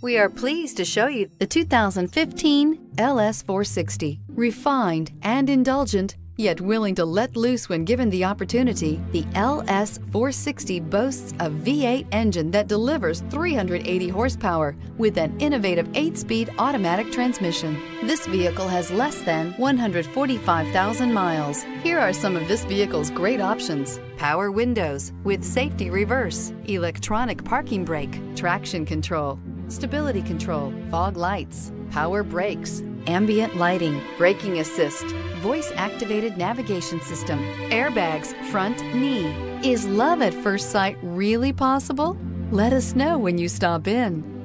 We are pleased to show you the 2015 LS460. Refined and indulgent, yet willing to let loose when given the opportunity, the LS460 boasts a V8 engine that delivers 380 horsepower with an innovative 8-speed automatic transmission. This vehicle has less than 145,000 miles. Here are some of this vehicle's great options. Power windows with safety reverse, electronic parking brake, traction control, stability control, fog lights, power brakes, ambient lighting, braking assist, voice activated navigation system, airbags, front knee. Is love at first sight really possible? Let us know when you stop in.